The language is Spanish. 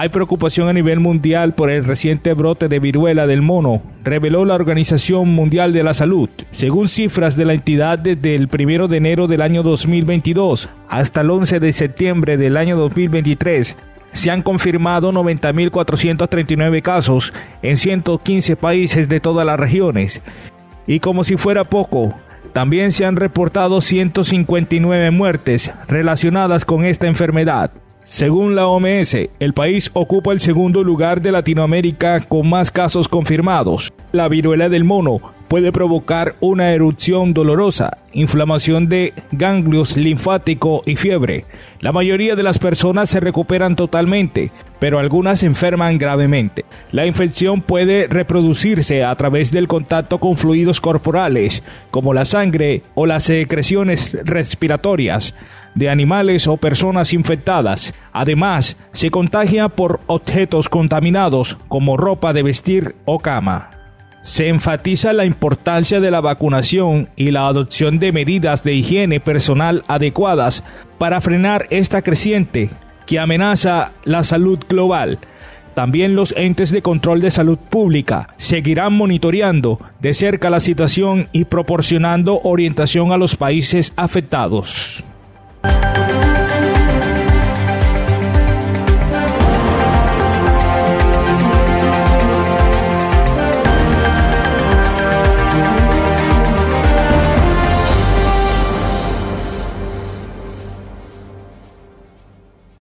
Hay preocupación a nivel mundial por el reciente brote de viruela del mono, reveló la Organización Mundial de la Salud. Según cifras de la entidad desde el 1 de enero del año 2022 hasta el 11 de septiembre del año 2023, se han confirmado 90.439 casos en 115 países de todas las regiones. Y como si fuera poco, también se han reportado 159 muertes relacionadas con esta enfermedad. Según la OMS, el país ocupa el segundo lugar de Latinoamérica con más casos confirmados. La viruela del mono puede provocar una erupción dolorosa, inflamación de ganglios linfático y fiebre. La mayoría de las personas se recuperan totalmente, pero algunas se enferman gravemente. La infección puede reproducirse a través del contacto con fluidos corporales, como la sangre o las secreciones respiratorias de animales o personas infectadas. Además, se contagia por objetos contaminados como ropa de vestir o cama. Se enfatiza la importancia de la vacunación y la adopción de medidas de higiene personal adecuadas para frenar esta creciente que amenaza la salud global. También los entes de control de salud pública seguirán monitoreando de cerca la situación y proporcionando orientación a los países afectados.